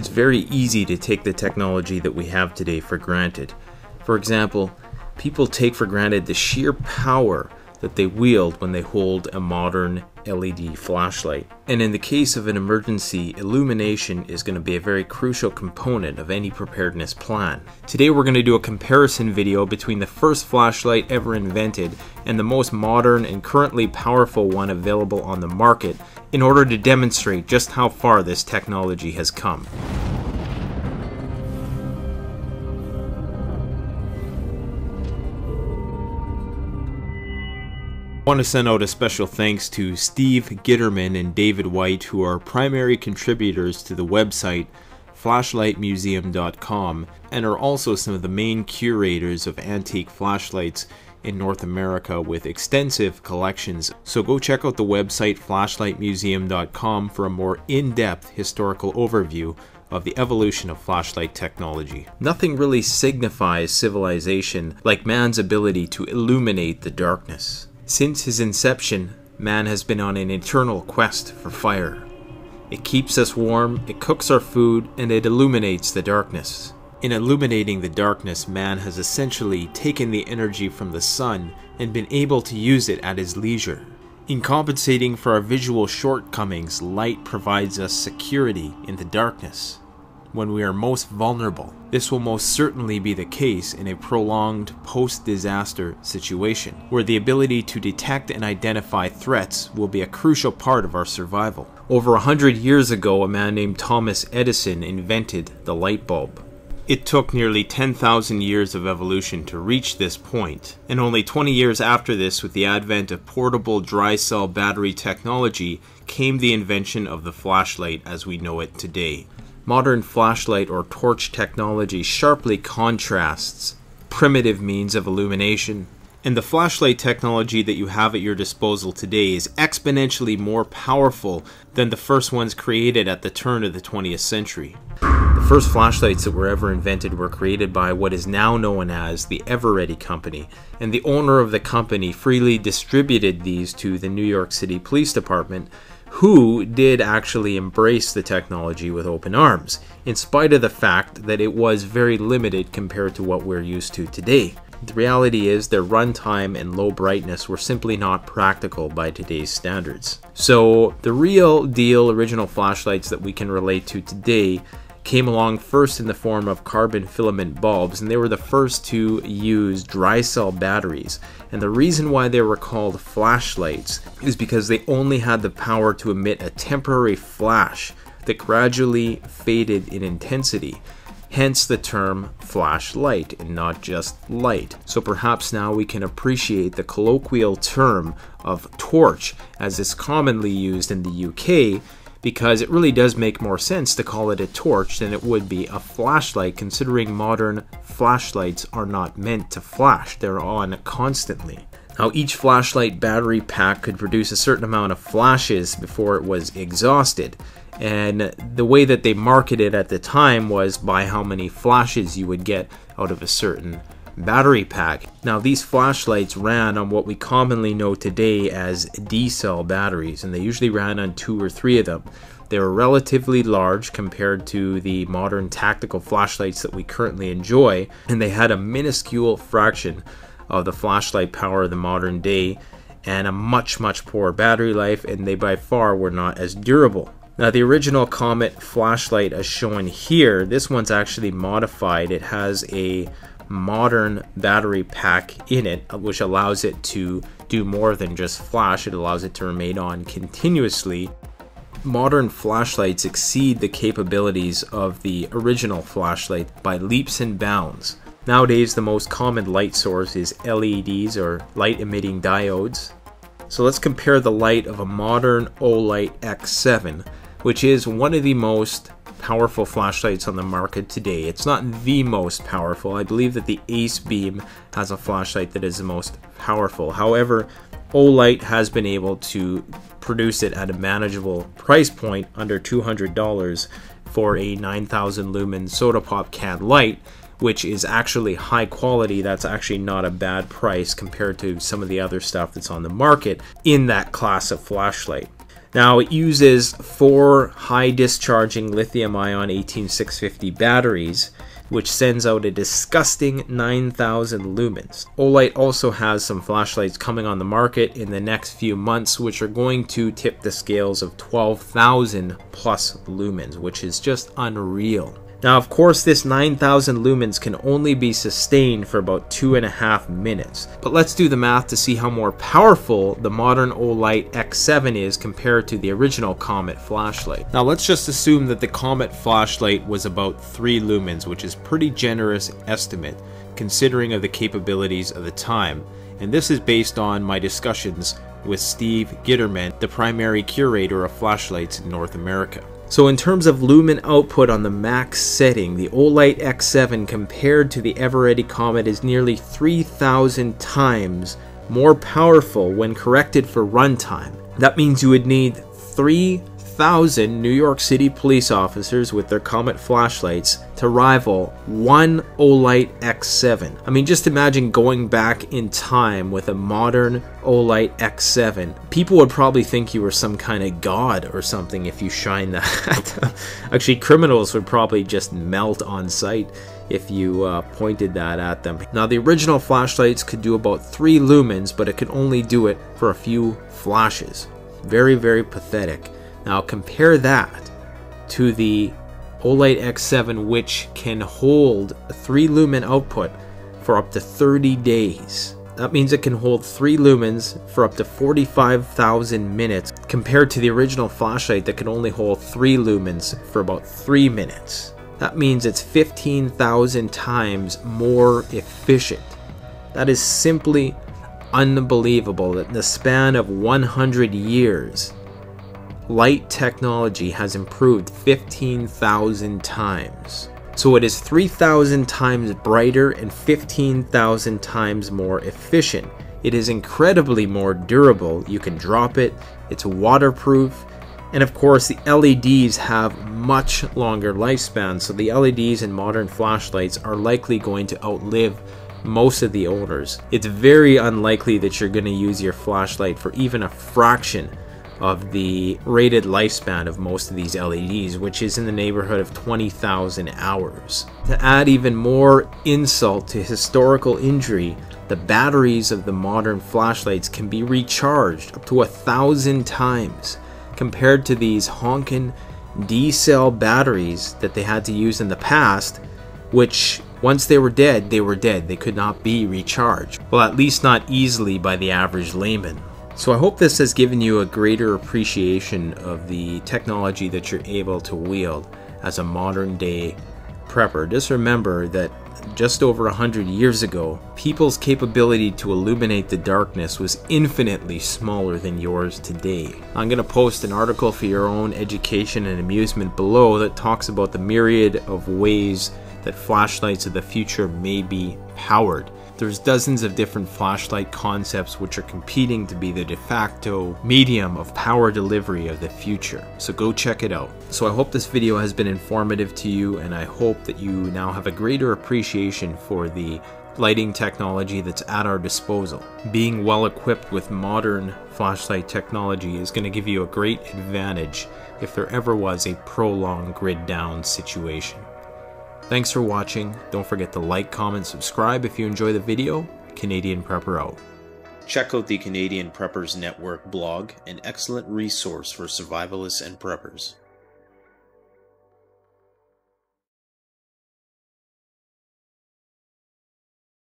It's very easy to take the technology that we have today for granted. For example, people take for granted the sheer power that they wield when they hold a modern LED flashlight. And in the case of an emergency, illumination is going to be a very crucial component of any preparedness plan. Today we're going to do a comparison video between the first flashlight ever invented and the most modern and currently powerful one available on the market in order to demonstrate just how far this technology has come. Want to send out a special thanks to Steve Gitterman and David White, who are primary contributors to the website flashlightmuseum.com and are also some of the main curators of antique flashlights in North America with extensive collections. So go check out the website flashlightmuseum.com for a more in depth historical overview of the evolution of flashlight technology. Nothing really signifies civilization like man's ability to illuminate the darkness. Since his inception, man has been on an eternal quest for fire. It keeps us warm, it cooks our food, and it illuminates the darkness. In illuminating the darkness, man has essentially taken the energy from the sun and been able to use it at his leisure. In compensating for our visual shortcomings, light provides us security in the darkness when we are most vulnerable. This will most certainly be the case in a prolonged post disaster situation, where the ability to detect and identify threats will be a crucial part of our survival. Over a hundred years ago, a man named Thomas Edison invented the light bulb. It took nearly 10,000 years of evolution to reach this point, and only 20 years after this, with the advent of portable dry cell battery technology, came the invention of the flashlight as we know it today modern flashlight or torch technology sharply contrasts primitive means of illumination. And the flashlight technology that you have at your disposal today is exponentially more powerful than the first ones created at the turn of the 20th century. The first flashlights that were ever invented were created by what is now known as the Eveready Company, and the owner of the company freely distributed these to the New York City Police Department who did actually embrace the technology with open arms, in spite of the fact that it was very limited compared to what we're used to today. The reality is their runtime and low brightness were simply not practical by today's standards. So, the real deal original flashlights that we can relate to today came along first in the form of carbon filament bulbs, and they were the first to use dry cell batteries. And the reason why they were called flashlights is because they only had the power to emit a temporary flash that gradually faded in intensity. Hence the term flashlight and not just light. So perhaps now we can appreciate the colloquial term of torch as is commonly used in the UK because it really does make more sense to call it a torch than it would be a flashlight, considering modern flashlights are not meant to flash, they're on constantly. Now, each flashlight battery pack could produce a certain amount of flashes before it was exhausted. And the way that they marketed at the time was by how many flashes you would get out of a certain battery pack. Now these flashlights ran on what we commonly know today as D-cell batteries and they usually ran on two or three of them. They were relatively large compared to the modern tactical flashlights that we currently enjoy and they had a minuscule fraction of the flashlight power of the modern day and a much much poorer battery life and they by far were not as durable. Now the original Comet flashlight as shown here, this one's actually modified. It has a modern battery pack in it, uh, which allows it to do more than just flash, it allows it to remain on continuously. Modern flashlights exceed the capabilities of the original flashlight by leaps and bounds. Nowadays, the most common light source is LEDs or light emitting diodes. So let's compare the light of a modern Olight X7, which is one of the most powerful flashlights on the market today. It's not the most powerful. I believe that the Acebeam has a flashlight that is the most powerful. However, Olight has been able to produce it at a manageable price point under $200 for a 9000 lumen soda pop can light which is actually high quality. That's actually not a bad price compared to some of the other stuff that's on the market in that class of flashlight. Now it uses four high discharging lithium ion 18650 batteries which sends out a disgusting 9000 lumens. Olight also has some flashlights coming on the market in the next few months which are going to tip the scales of 12,000 plus lumens, which is just unreal. Now, of course, this 9000 lumens can only be sustained for about two and a half minutes. But let's do the math to see how more powerful the modern Olight X7 is compared to the original Comet flashlight. Now, let's just assume that the Comet flashlight was about 3 lumens, which is pretty generous estimate considering of the capabilities of the time. And this is based on my discussions with Steve Gitterman, the primary curator of flashlights in North America. So in terms of lumen output on the max setting, the Olight X7 compared to the Eveready Comet is nearly 3,000 times more powerful when corrected for runtime. That means you would need three 1,000 New York City police officers with their Comet flashlights to rival one Olight X7. I mean, just imagine going back in time with a modern Olight X7. People would probably think you were some kind of god or something if you shine that. Actually, criminals would probably just melt on sight if you uh, pointed that at them. Now, the original flashlights could do about 3 lumens, but it could only do it for a few flashes. Very, very pathetic. Now compare that to the Olight X7 which can hold a 3 lumen output for up to 30 days. That means it can hold 3 lumens for up to 45,000 minutes compared to the original flashlight that can only hold 3 lumens for about 3 minutes. That means it's 15,000 times more efficient. That is simply unbelievable that in the span of 100 years, light technology has improved 15,000 times. So it is 3,000 times brighter and 15,000 times more efficient. It is incredibly more durable. You can drop it, it's waterproof, and of course, the LEDs have much longer lifespans, so the LEDs in modern flashlights are likely going to outlive most of the owners. It's very unlikely that you're going to use your flashlight for even a fraction of the rated lifespan of most of these LEDs, which is in the neighborhood of 20,000 hours. To add even more insult to historical injury, the batteries of the modern flashlights can be recharged up to a thousand times compared to these honkin' D-cell batteries that they had to use in the past, which once they were dead, they were dead. They could not be recharged. Well, at least not easily by the average layman. So I hope this has given you a greater appreciation of the technology that you're able to wield as a modern day prepper. Just remember that just over a hundred years ago, people's capability to illuminate the darkness was infinitely smaller than yours today. I'm going to post an article for your own education and amusement below that talks about the myriad of ways that flashlights of the future may be powered. There's dozens of different flashlight concepts which are competing to be the de facto medium of power delivery of the future. So go check it out. So I hope this video has been informative to you and I hope that you now have a greater appreciation for the lighting technology that's at our disposal. Being well equipped with modern flashlight technology is going to give you a great advantage if there ever was a prolonged grid down situation. Thanks for watching. Don't forget to like, comment, subscribe if you enjoy the video. Canadian Prepper out. Check out the Canadian Preppers Network blog, an excellent resource for survivalists and preppers.